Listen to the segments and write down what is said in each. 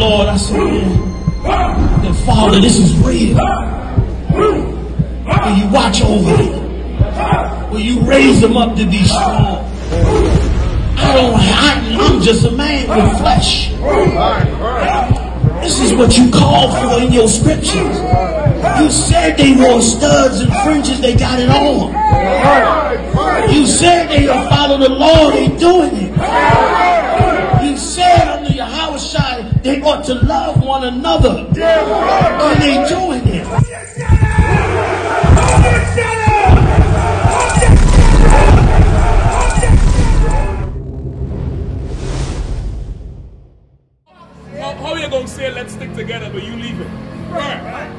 Lord, I said, that Father, this is real. Will you watch over them? Will you raise them up to be strong? I don't, I, I'm just a man with flesh. This is what you call for in your scriptures. You said they wore studs and fringes, they got it on. You said they will follow the Lord, they doing it. Ought to love one another. And they doing it. How, are you gonna say let's stick together, but you leave it? Right. right.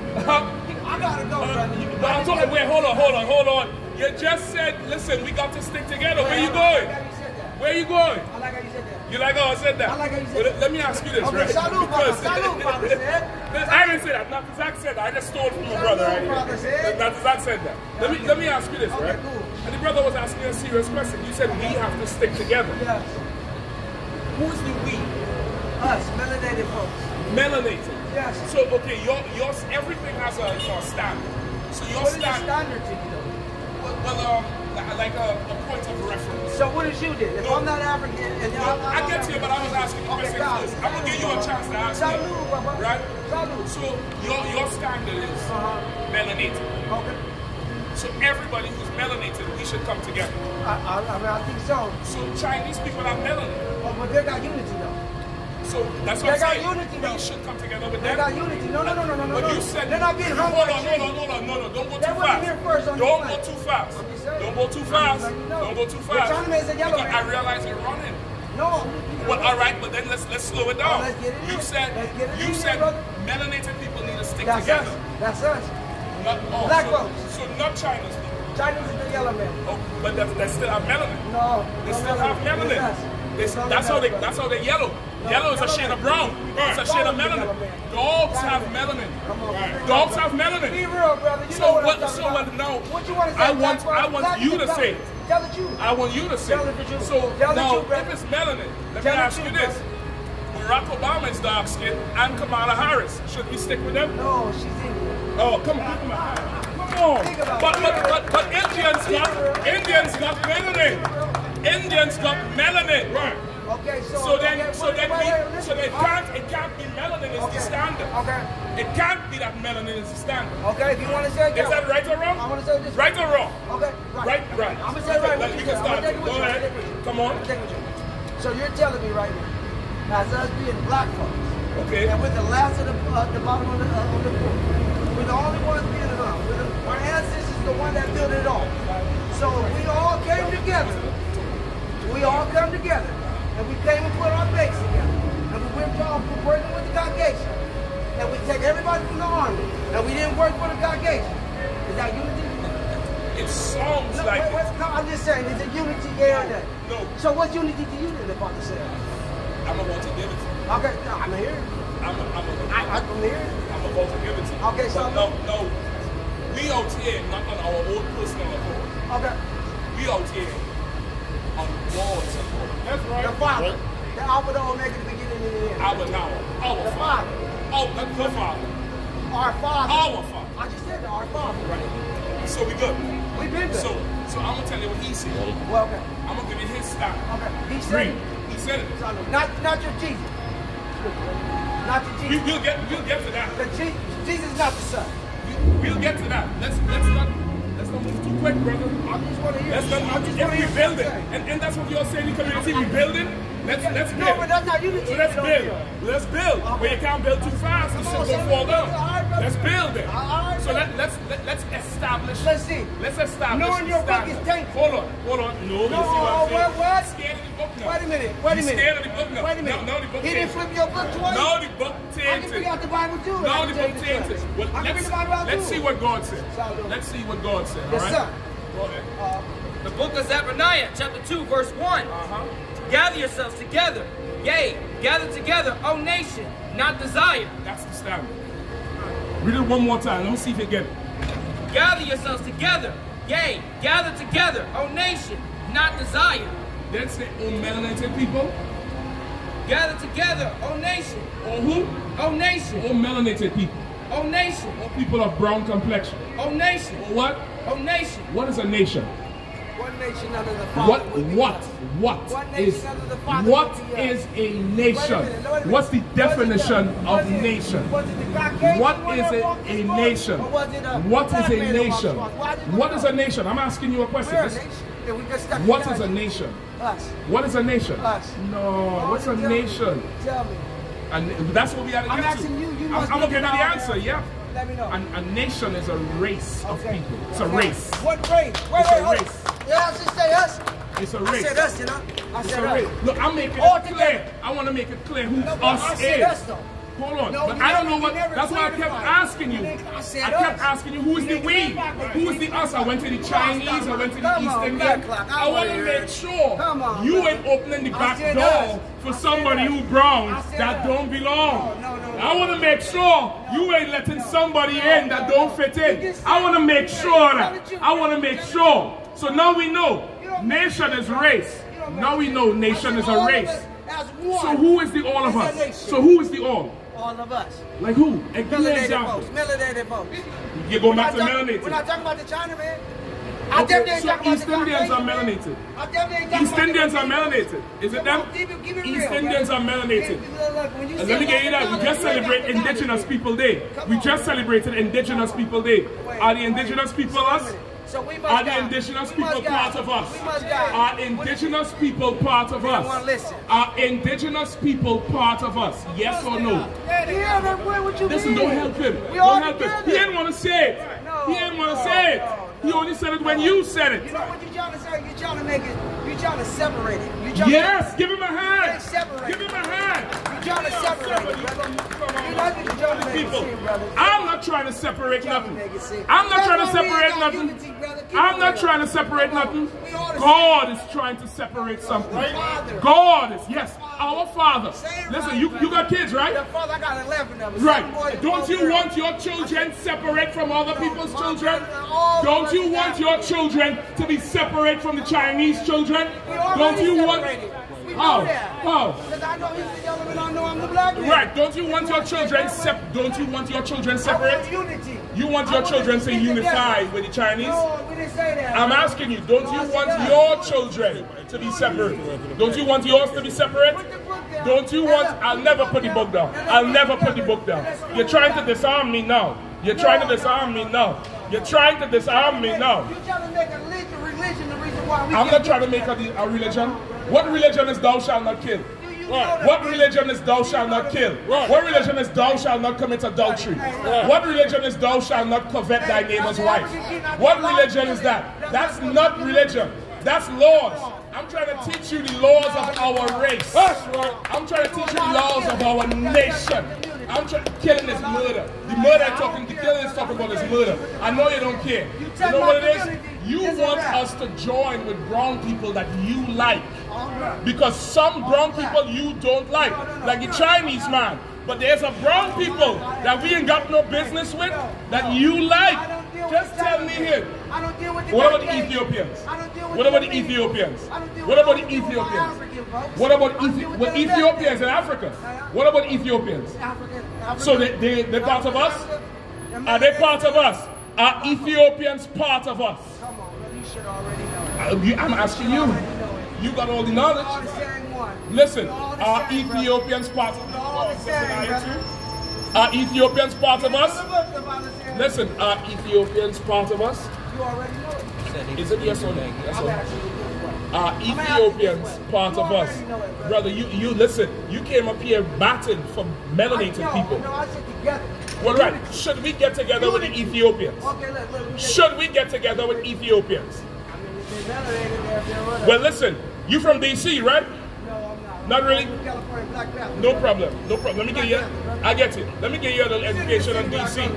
I gotta go, brother. You But I'm talking. Wait, hold on, hold on, hold on. You just said, listen, we got to stick together. Where you going? Like how you. Where you going? I like how you said that. You like how I said that? I like how you said Well, that. Let me ask you this, Okay, right? salute, brother. Salute, brother, said. I didn't say that. Not Zach said that. I just stole from your brother right brother, here. said. Not Zach said that. Let me let me ask you this, Okay, right? cool. And the brother was asking a serious question. You said we have to stick together. Yes. Who's the we? Us, melanated folks. Melanated. Yes. So okay, your yours everything has a, standard. So your What is the standard, standard to you, though? well, well um, like a, a point of reference. So what is you then? If No. I'm not African and No, I'm not I get to you, but I was asking you Okay, questions got it. first. I'm gonna give you a chance to ask Salute, me. brother. Right? Salute. So your your standard is Uh-huh. melanated. Okay. So everybody who's melanated, we should come together. I, I, I, mean, I think so. So Chinese people are melanin. Oh, but they got unity, though. So that's They what I'm got saying. unity, we though. should come together with They them. got unity. No, no, no, no, no, no. But no. you said They're not being hold humble. on, hold on, hold on, no, no, don't go too fast. here first on Don't go too fast. I'm. Don't go too I'm fast. letting you know. Don't go too fast. Because man. I realize you're running. No. Well, all right, but then let's let's slow it down. Let's get it you said Let's get it you said melanated people need to stick That's together. us. That's us. Not, oh, Black so, folks. So not Chinese people. Chinese is the yellow man. Oh, but they, they still have melanin. No. They no still have melanin. They- that's how they. That's how they yellow. No, yellow is a shade of brown. It's a shade of melanin. Dogs have melanin. Right. Dogs have melanin. Be real, brother. You So know what, what- I'm talking so about. what now? What you want to say? I want- I want you to say it. it. Tell the truth. I want you to say. Tell the truth. So Tell the now, truth, if it's melanin, let Tell me ask you this: Barack Obama is dark skinned and Kamala Harris. Should we stick with them? No, she's Indian. Oh, come on, come on. Come on. But, but, but, but Indians got, Indians got melanin. Indians got melanin. Right. Okay, so So then, okay, so wait, then, wait, we, wait, so then, they All right. can't, it can't be melanin is Okay. the standard. Okay. It can't be that melanin is the standard. Okay, if you want to say it, Is that right or wrong? I'm gonna say this. Right or wrong? Okay, right. Right, right. I'm gonna say it right. Let- you can start. gonna take it with Go. Ahead. gonna take it with you. Come on. I'm gonna take it with you. So you're telling me right now, as us being black folks, Okay. and with the last of the, uh, the bottom of the, uh, of the poor, we're the only ones being around. We're the, our ancestors the one that built it all. So we all came together. We all come together, and we came and put our base together, and we went off for working with the congregation, and we take everybody from the army, and we didn't work for the congregation. Is that unity? It sounds No, like wait, wait, no, I'm just saying, is it unity, yeah or nay? No. So what's unity to you I'm to say? I'm about to give it to you. Okay, no, I'm here. I'm, a, I'm, a, I, I'm here. I'm about to give it to you. Okay, so- But no, no. We out here not on our own personal accord. Okay. We out here on God's accord. That's The Father, the Alpha, the Omega, the beginning and the end. Our now, our The Father. Father. Oh, not the Father. Our Father. Our Father. I just said that, our Father. Right. So we good. We've been good. So, so I'm gonna tell you what he said. well, okay. I'm gonna give you his style. Okay. He said Read. it. He said it. Not, not your Jesus. Not your Jesus. we'll get, we'll get to that. The Je- Jesus is not the Son. We, we'll get to that. Let's, let's not, move too quick, brother. I just want to hear. Let's not, I just want to hear build it, and, and that's what you're saying in community, we building. Let's, let's build. No, but that's not unity. So let's build. feel. Let's build. But you can't build too fast. The shit will fall down. All right, brother. Let's build it. Right, So let, let's let, let's establish. Let's see. Let's establish. Knowing the your standard. is dangerous. Hold on, hold on. No, you No, see what I'm saying? what? Scared of the book now. Wait a minute. Wait a minute. scared of the book now. Wait a minute. No, no, the book He didn't flip your book twice. No, the book I can tainted. bring out the Bible too. No, I the can book tell you the tainted. truth. Well, I can bring let's, the Bible out let's see what God said. Let's see what God said. Yes, all sir. Go ahead. Uh, The book of Zephaniah, chapter 2, verse 1. Uh-huh. Gather yourselves together. Yea, gather together, O nation, not desire. That's the standard. Read it one more time. Let me see if you get it. Gather yourselves together. Yea, gather together, O nation, not desire. Then say, oh, melanated people. gather together, O nation, Oh who? O nation, Oh melanated people. O nation, people of brown complexion. O nation, what? O nation. What is a nation? One nation under the Father. What what us. what One is nation under the Father what will be us. is a nation? minute, wait a minute. What's the definition of nation? Was it the Caucasian What one is that it walked this a nation? Or was it a What is a man that walked nation? this walk? Why did you What know? is a nation? I'm asking you a question. We're a nation. We just stuck What a nation? Us. What is a nation? Us. No, what's a nation? Tell me. And that's what we gotta I'm asking you. You I'm, must I'm gonna be give you the answer. Yeah. Let me know. And a nation is a race of Okay. people. It's a race. What race? Wait, It's wait, a race. Yeah, I should say us. It's a race. I said us, you know. I It's said us. race. Look, I'm making All it together. clear. I want to make it clear who No, I us said is. us, though. Hold on, No, but I don't know what. That's why I kept asking you. I said I kept us. asking you who's the we, who's the us. I went to the Chinese. I went to the Come East on, Indian. black clock. I I want wanna make sure on, you ain't opening the back door us. for somebody who brown that us. don't belong. No, no, I want to make sure you ain't letting somebody in that don't fit in. I want to make sure that. I want to make sure. So now we know nation is race. Now we know nation is a race. So who is the all of us? So who is the all? All of us. Like who? An Melanated folks. Melanated folks. You go back to talking- We're not talking about the China man. I Okay, definitely so East Indians are melanated. I definitely ain't East Indians are melanated. Is it them? on, keep it- East Indians are melanated. Keep- look, look, when you And let me get you that. We just celebrate Indigenous. People Day. We just celebrated Indigenous People Day. Are the Indigenous people us? So we must Are the indigenous We people must guide. part of us? We must guide. Are indigenous people part of us? Are indigenous people part of us? Yes or no? Yeah, then what would you Listen, mean? don't help him. We Don't help him. He didn't want to say it. No, He didn't want to no, say it. no, He only said it when you said it. You know what you're trying to say? You're trying to make it. You're trying to separate it. You're trying Yes, give him a hand. Give him a hand. Trying to separate People. I'm not trying to separate nothing. I'm not trying to separate nothing. I'm not trying to separate nothing. God is trying to separate something. God is, yes, our Father. Listen, you, you got kids, right? Father, got 11 of them. Right. Don't you want your children separate from other people's children? Don't you want your children to be separate from the Chinese children? Don't you want How? that. How? Because I know he's the yellow and I know I'm the black man. Right, don't you want your children stay sep don't you want your children separate? unity. You want your children to unify with the Chinese? No, we didn't say that. I'm asking you, don't you want your children to be separate? Don't you want yours to be separate? Put the book down. Don't you want? I'll never put the book down. I'll never put the book down. You're trying to disarm me now. You're trying to disarm me now. You're trying to disarm me now. You're trying to make a religion, religion the reason why we I'm can't trying to make a, a religion. What religion is thou shalt not kill? That. What religion is thou shalt not kill? What religion is thou shalt not commit adultery? What religion is thou shalt not covet thy neighbor's wife? What religion is that? That's not religion. That's laws. I'm trying to teach you the laws of our race. I'm trying to teach you the laws of our nation. I'm trying to killing is murder. The murder I'm talking, the killing is talking about is murder. I know you don't care. You know what it is? You want us to join with brown people that you like. Because some brown people you don't like. Like a Chinese man. But there's a brown people that we ain't got no business with that you like. Just tell me here. I don't deal with What about the Ethiopians? I don't deal with What about the Ethiopians? I don't deal What about the Ethiopians? What about I deal Ethi- with Ethiopians in Africa? What about Ethiopians? So they, they, they're part of us? Are they part of us? Are Ethiopians part of us? Come on, you should already know. Uh, I'm asking you. You got all the All the knowledge. Listen, are. Ethiopians part of All the same, brother. Are Ethiopians part of us? know the book about the same. Listen, are Ethiopians part of us? You already know it. Is it yes or no? Yes or no? asking you this. Are Ethiopians part of us? it, brother. You, you listen, you came up here batting for melanated no, people. No, I said together. Well, right, should we get together with the Ethiopians? Okay, look, look. we get- Should we get together with Ethiopians? I mean, if they melanated there, if they're whatever. Well, listen, you from DC, right? No, I'm not. Not really? California, Black Panther. No problem, no problem. Let me give you, I get it. Let me give you a little education on DC.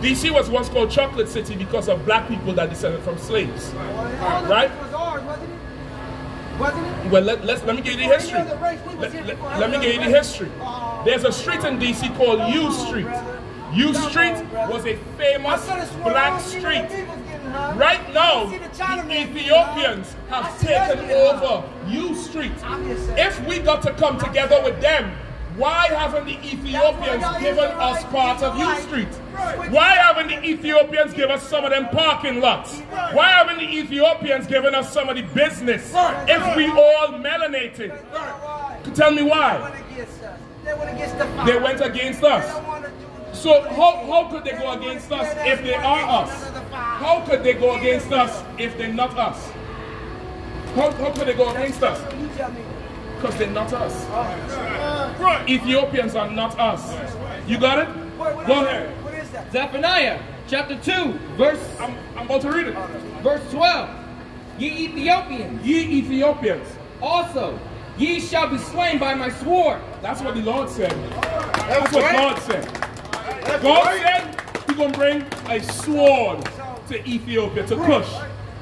DC was once called Chocolate City because of black people that descended from slaves. Well, all of Right? was ours, wasn't it? Wasn't it? Well, let, let's, let me give you the history. any other race, we was Let, let- let me give you the history. Oh. There's a street in DC called U oh, Street. U Come Street on, was a famous could have sworn black street. people was getting hung. Right now, the Ethiopians have taken over U Street. I'm just saying. If we got to come together with them, why haven't the Ethiopians given us part of U Street? Why haven't the Ethiopians given us some of them parking lots? Why haven't the Ethiopians given us some of the business if we all melanated? Tell me why. us. They went against the They went against us. They don't want to do So how, how could they go against us if they are us? How could they go against us if they're not us? How, how could they go against us? You tell me. Because they're not us. Right. Ethiopians are not us. You got it? What, what Go ahead. that? What is that? Zephaniah chapter 2, verse, I'm, I'm about to read it. verse 12. Ye Ethiopians, Ye Ethiopians. also, ye shall be slain by my sword. That's what the Lord said. That's what God said. God said He's going to bring a sword to Ethiopia, to Cush.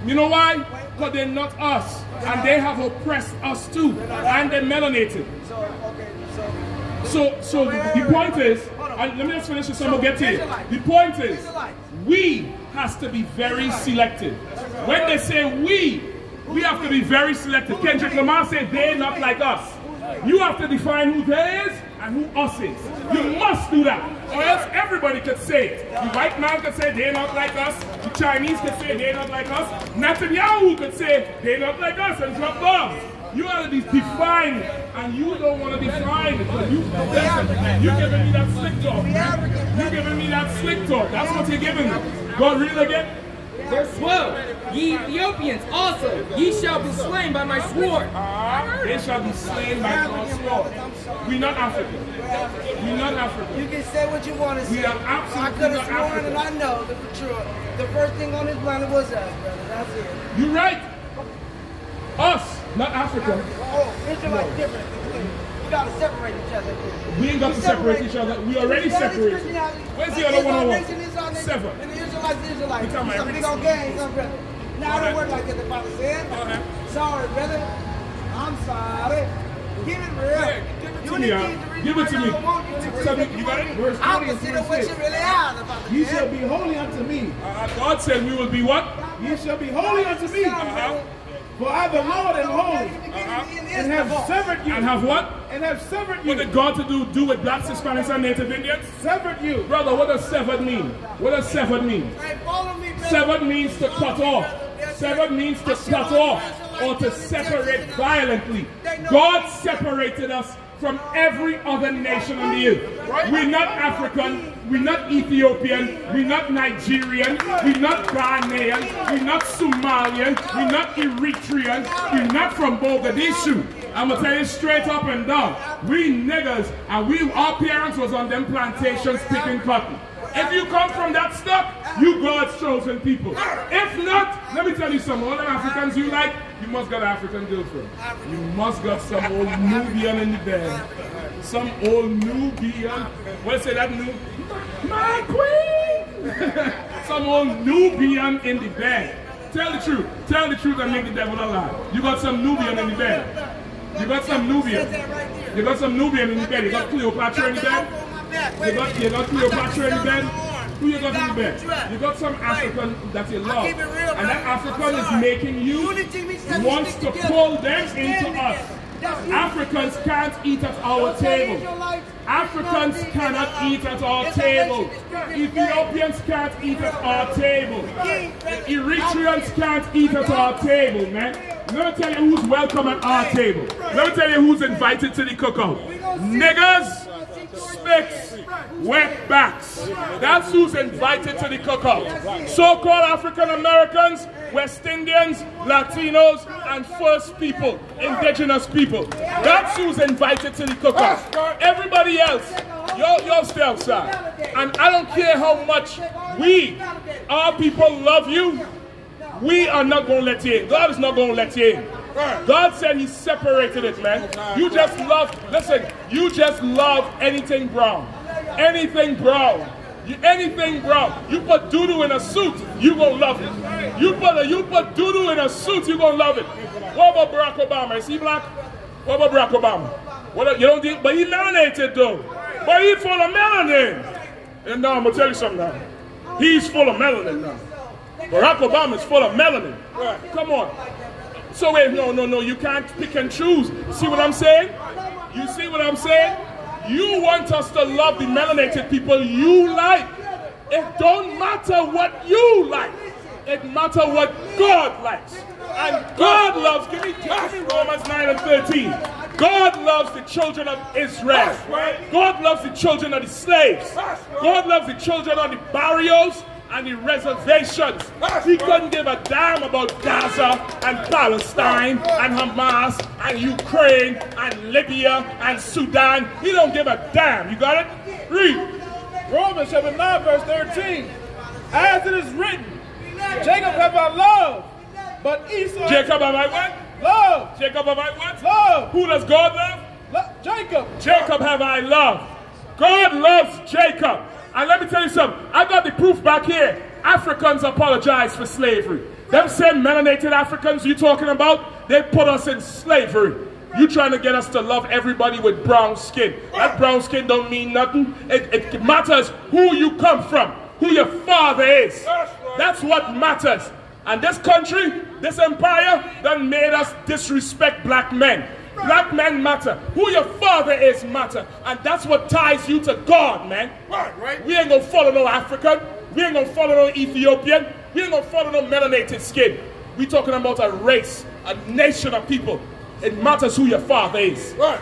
You know why? Because they're not us. And they have oppressed us too. And they're melanated. So, so. The point is, and let me just finish this and get to it. The point is, we has to be very selective. When they say we, we have to be very selective. Kendrick Lamar said they're not like us. You have to define who they is and who us is. You must do that. Or else everybody could say it. The white man could say they're not like us. The Chinese could say they're not like us. Netanyahu could say they're not like us and drop bombs. You ought to be defined, and you don't want to define it. You, you're giving me that slick talk. You're giving me that slick talk. That's what you're giving me. Go read again. Verse 12. Ye Ethiopians also, ye shall be slain by my sword. Uh-huh. They shall be slain by our sword. We're not African. We're not African. You can say what you want to say. We are absolutely I could have not sworn and I know that for sure. The first thing on this planet was us, brother. That's it. You're right. Us, not Africa. Oh, Israelites different. We gotta separate each other. We ain't got to separate each other. We already separated. Where's the other one I want? Seven. And the Israelites, the Israelites. We talking about Some big old gang, brother. Now, I don't work like that, the Father said. Okay. Sorry, brother. I'm sorry. Give it real. Yeah, give it to me, the uh, keys to read give it to me. I don't want you to Tell me, you got it? Verse I'll 20 and consider what 26. you really are, the Father Ye said. shall be holy unto me. Uh, God said we will be what? You shall be holy unto me. Uh-huh. For I, the Lord, am holy, and have severed you, And have what? and have severed you. What you, did God to do do with blacks, Hispanics, and Native Indians? severed you. Brother, what does severed mean? What does severed mean? Hey, follow me. Severed means to cut off. Severed means to cut off or to separate violently. God separated us from every other nation on the earth. We're not African, we're not Ethiopian, we're not Nigerian, we're not Ghanaian, we're not Somalian, we're not Eritrean, we're not from Mogadishu. I'm gonna tell you straight up and down. We niggers and we our parents was on them plantations picking cotton. If you come from that stock, you God's chosen people. If not, let me tell you something. All the Africans you like, you must got an African girlfriend. You must got some old Nubian in the bed. Some old Nubian. What say that new? My queen! some old Nubian in the bed. Tell the truth. Tell the truth and make the devil a lie. You got some Nubian in the bed. You got some Nubian. You got some Nubian in the bed. You got Cleopatra in the bed. You got, you got Cleopatra in the bed. Who you got in bed? You got some African that you love. real, And that. African is making you, Unity means that we wants to pull them into us. together. That's you. Africans can't eat at our table. Africans cannot eat at our table. Ethiopians can't eat at our table. Eritreans can't eat at our table, man. Let me tell you who's welcome at our table. Let me tell you who's invited to the cookout. Niggas, sticks, wetbacks. That's who's invited to the cookout. So-called African Americans, West Indians, Latinos, and First People, indigenous people. That's who's invited to the cookout. Everybody else, yo, yo, stay outside. And I don't care how much we, our people, love you. We are not going to let you in. God is not going to let you in. God said He separated it, man. You just love, listen, you just love anything brown. Anything brown. You, anything brown. You put doodoo in a suit, you gonna love it. You put a, you put doodoo in a suit, you gonna love it. What about Barack Obama? Is he black? What about Barack Obama? What, you don't think, but he melanated though. But he full of melanin. And now I'm gonna tell you something now. He's full of melanin now. Barack Obama is full of melanin. Come on. So wait, no, no, no, you can't pick and choose. See what I'm saying? You see what I'm saying? You want us to love the melanated people you like. It don't matter what you like. It matter what God likes. And God loves, give me, give me Romans 9 and 13. God loves the children of Israel. God loves the children of the slaves. God loves the children of the barrios and the reservations. He couldn't give a damn about Gaza and Palestine and Hamas and Ukraine and Libya and Sudan. He don't give a damn. You got it? Read. Romans chapter 9, verse 13. As it is written, Jacob have I loved, but Esau. Jacob have I what? Love. Jacob have I what? Love. Who does God love? Lo- Jacob. Jacob have I loved. God loves Jacob. And let me tell you something. I got the proof back here. Africans apologize for slavery. Them same melanated Africans you talking about, they put us in slavery. You trying to get us to love everybody with brown skin. That brown skin don't mean nothing. It, it matters who you come from, who your father is. That's what matters. And this country, this empire, done made us disrespect black men. Black men matter. Who your father is matter. And that's what ties you to God, man. Right, right. We ain't gonna follow no African. We ain't gonna follow no Ethiopian. We ain't gonna follow no melanated skin. We talking about a race, a nation of people. It matters who your father is. Right.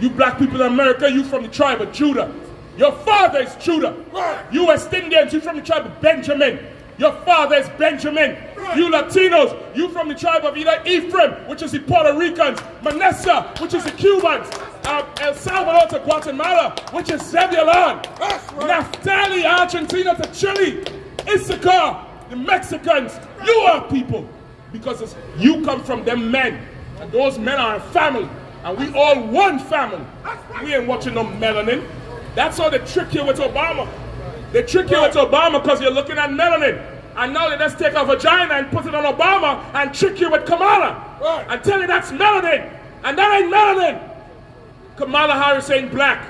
You black people in America, you from the tribe of Judah. Your father is Judah. Right. You West Indians, you from the tribe of Benjamin. Your father is Benjamin. You Latinos, you from the tribe of either Ephraim, which is the Puerto Ricans, Manasseh, which is the Cubans, uh, El Salvador to Guatemala, which is Zebulon, right. Naphtali, Argentina to Chile, Issachar, the Mexicans. You are people because you come from them men, and those men are a family, and we all one family. We ain't watching no melanin. That's how they trick you with Obama. They trick you with Obama because you're looking at melanin. And now they just take a vagina and put it on Obama and trick you with Kamala. Right. And tell you that's melanin. And that ain't melanin. Kamala Harris ain't black.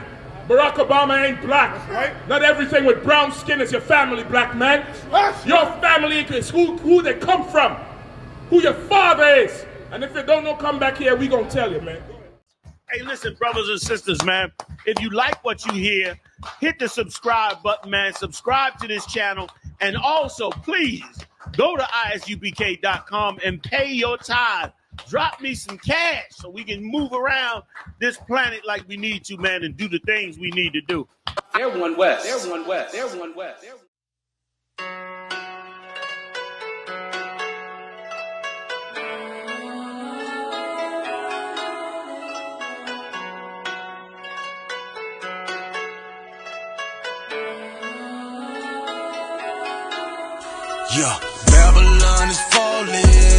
Barack Obama ain't black. right. Not everything with brown skin is your family, black man. That's Your family is who, who they come from, who your father is. And if you don't know, come back here. We gonna tell you, man. Hey, listen, brothers and sisters, man. If you like what you hear, hit the subscribe button, man. Subscribe to this channel. And also, please go to isupk.com and pay your tithe. Drop me some cash so we can move around this planet like we need to, man, and do the things we need to do. They're one west. They're one west. They're one west. They're Yeah, Babylon is falling.